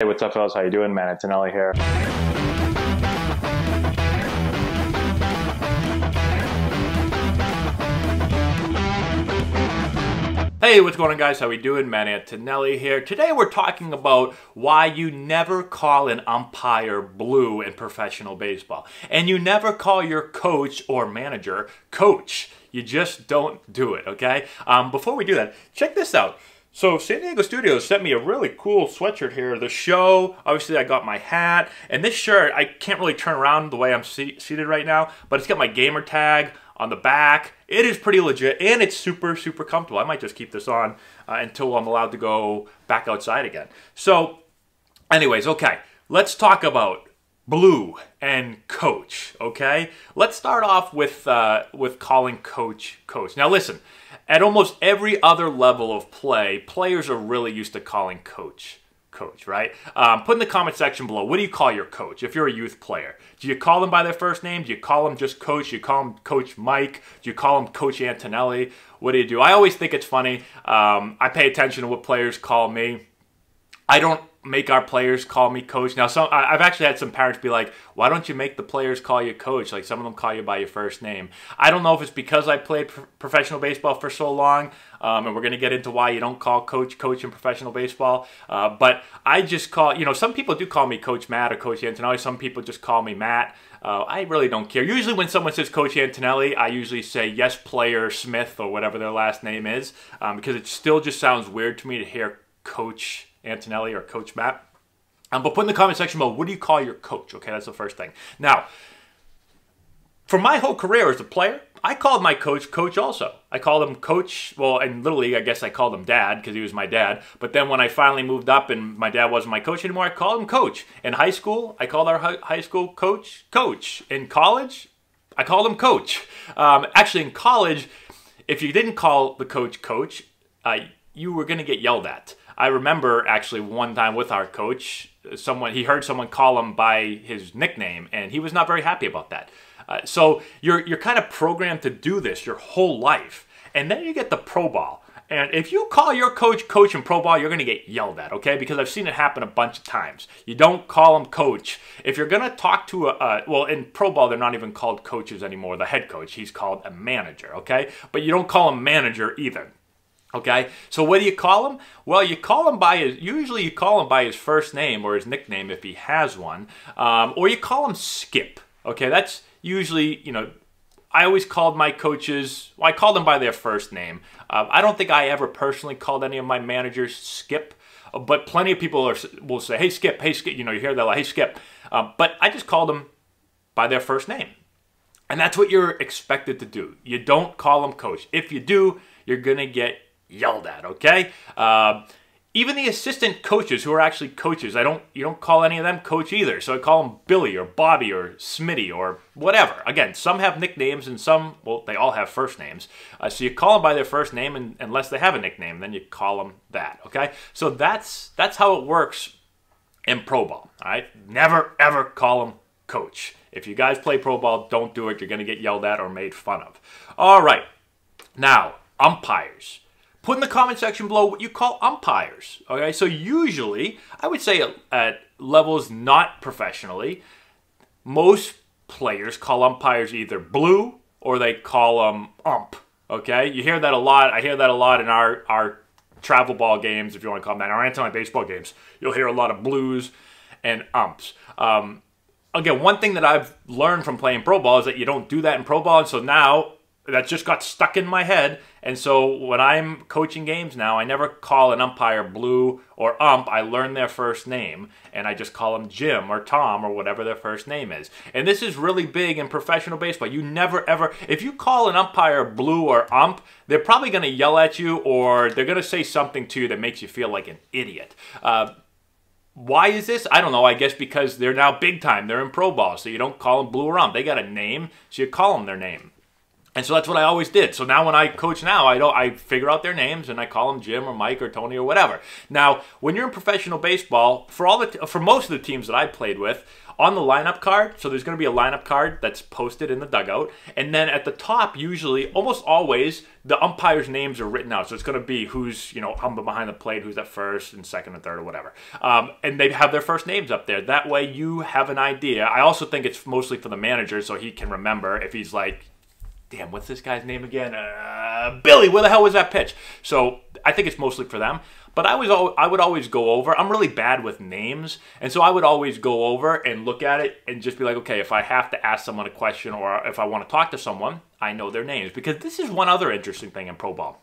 Hey, what's up, fellas? How you doing? Man, it's Anelli here. Hey, what's going on guys? How we doing? Manny Antonelli here. Today we're talking about why you never call an umpire blue in professional baseball. And you never call your coach or manager coach. You just don't do it, okay? Um, before we do that, check this out. So San Diego Studios sent me a really cool sweatshirt here. The show, obviously I got my hat, and this shirt, I can't really turn around the way I'm se seated right now, but it's got my gamer tag on the back. It is pretty legit, and it's super, super comfortable. I might just keep this on uh, until I'm allowed to go back outside again. So, anyways, okay, let's talk about blue and coach okay? Let's start off with uh, with calling coach coach. Now listen at almost every other level of play players are really used to calling coach coach right? Um, put in the comment section below what do you call your coach if you're a youth player? Do you call them by their first name? Do you call them just coach? Do you call them coach mike? Do you call them coach antonelli? What do you do? I always think it's funny um, i pay attention to what players call me I don't make our players call me coach. Now, some I've actually had some parents be like, "Why don't you make the players call you coach?" Like some of them call you by your first name. I don't know if it's because I played pro professional baseball for so long, um, and we're going to get into why you don't call coach coach in professional baseball. Uh, but I just call you know some people do call me Coach Matt or Coach Antonelli. Some people just call me Matt. Uh, I really don't care. Usually, when someone says Coach Antonelli, I usually say yes, player Smith or whatever their last name is, um, because it still just sounds weird to me to hear Coach Antonelli or Coach Matt. Um, but put in the comment section below, what do you call your coach? Okay, that's the first thing. Now, for my whole career as a player, I called my coach coach also. I called him coach. Well, in Little League, I guess I called him dad because he was my dad. But then when I finally moved up and my dad wasn't my coach anymore, I called him coach. In high school, I called our high school coach coach. In college, I called him coach. Um, actually, in college, if you didn't call the coach coach, uh, you were going to get yelled at. I remember actually one time with our coach, someone he heard someone call him by his nickname, and he was not very happy about that. Uh, so you're you're kind of programmed to do this your whole life, and then you get the pro ball. And if you call your coach coach in pro ball, you're going to get yelled at, okay? Because I've seen it happen a bunch of times. You don't call him coach. If you're going to talk to a, uh, well, in pro ball, they're not even called coaches anymore. The head coach, he's called a manager, okay? But you don't call him manager either. Okay, so what do you call him? Well, you call him by his, usually you call him by his first name or his nickname if he has one, um, or you call him Skip. Okay, that's usually, you know, I always called my coaches, well, I called them by their first name. Uh, I don't think I ever personally called any of my managers Skip, uh, but plenty of people are, will say, hey, Skip, hey, Skip, you know, you hear that, like, hey, Skip. Uh, but I just called them by their first name. And that's what you're expected to do. You don't call them coach. If you do, you're going to get yelled at, okay? Uh, even the assistant coaches who are actually coaches, I don't you don't call any of them coach either. So I call them Billy or Bobby or Smitty or whatever. Again, some have nicknames and some, well, they all have first names. Uh, so you call them by their first name and, unless they have a nickname, then you call them that, okay? So that's that's how it works in pro ball, all right? Never ever call them coach. If you guys play pro ball, don't do it. You're going to get yelled at or made fun of. All right. Now, umpires. Put in the comment section below what you call umpires. Okay, so usually, I would say at, levels not professionally, most players call umpires either blue or they call them ump. Okay, you hear that a lot. I hear that a lot in our our travel ball games, if you want to call them that, our Antonelli baseball games. You'll hear a lot of blues and umps. Um, again, one thing that I've learned from playing pro ball is that you don't do that in pro ball, and so now that just got stuck in my head. And so when I'm coaching games now, I never call an umpire blue or ump. I learn their first name and I just call them Jim or Tom or whatever their first name is. And this is really big in professional baseball. You never ever, if you call an umpire blue or ump, they're probably going to yell at you or they're going to say something to you that makes you feel like an idiot. Uh, why is this? I don't know. I guess because they're now big time. They're in pro ball, so you don't call them blue or ump. They got a name, so you call them their name. And so that's what I always did. So now when I coach now, I don't I figure out their names and I call them Jim or Mike or Tony or whatever. Now, when you're in professional baseball, for all the for most of the teams that I played with, on the lineup card, so there's going to be a lineup card that's posted in the dugout, and then at the top, usually, almost always, the umpires' names are written out. So it's going to be who's you know behind the plate, who's at first and second and third or whatever, um, and they have their first names up there. That way, you have an idea. I also think it's mostly for the manager, so he can remember if he's like damn, what's this guy's name again? Uh, Billy, where the hell was that pitch? So I think it's mostly for them. But I was I would always go over. I'm really bad with names, and so I would always go over and look at it and just be like, okay, if I have to ask someone a question or if I want to talk to someone, I know their names because this is one other interesting thing in pro ball.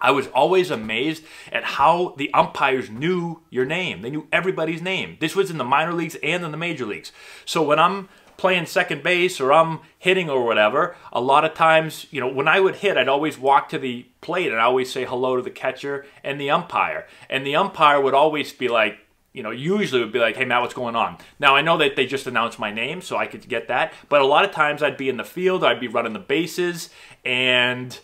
I was always amazed at how the umpires knew your name. They knew everybody's name. This was in the minor leagues and in the major leagues. So when I'm playing second base or I'm hitting or whatever, a lot of times, you know, when I would hit, I'd always walk to the plate and I always say hello to the catcher and the umpire. And the umpire would always be like, you know, usually would be like, hey, Matt, what's going on? Now, I know that they just announced my name, so I could get that. But a lot of times I'd be in the field, I'd be running the bases, and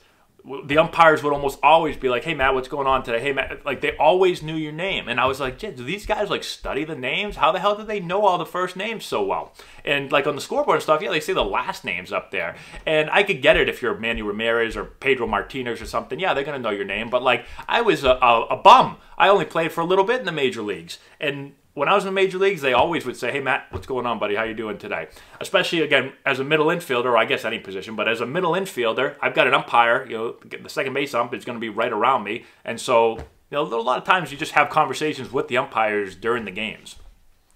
the umpires would almost always be like, "Hey Matt, what's going on today?" Hey Matt, like they always knew your name, and I was like, "Do these guys like study the names? How the hell do they know all the first names so well?" And like on the scoreboard and stuff, yeah, they say the last names up there, and I could get it if you're Manny Ramirez or Pedro Martinez or something. Yeah, they're gonna know your name, but like I was a, a, a bum. I only played for a little bit in the major leagues, and when I was in the major leagues, they always would say, "Hey Matt, what's going on, buddy? How you doing today?" Especially again as a middle infielder, or I guess any position, but as a middle infielder, I've got an umpire. You know, the second base ump is going to be right around me, and so you know, a lot of times you just have conversations with the umpires during the games.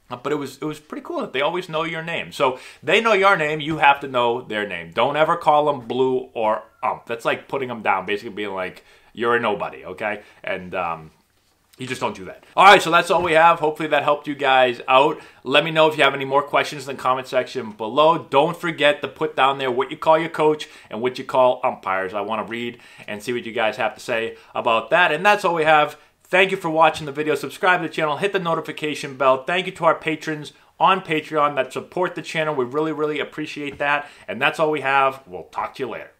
Uh, but it was it was pretty cool that they always know your name. So they know your name, you have to know their name. Don't ever call them blue or ump. That's like putting them down, basically being like you're a nobody, okay? And um, you just don't do that. All right, so that's all we have. Hopefully that helped you guys out. Let me know if you have any more questions in the comment section below. Don't forget to put down there what you call your coach and what you call umpires. I want to read and see what you guys have to say about that. And that's all we have. Thank you for watching the video. Subscribe to the channel. Hit the notification bell. Thank you to our patrons on Patreon that support the channel. We really, really appreciate that. And that's all we have. We'll talk to you later.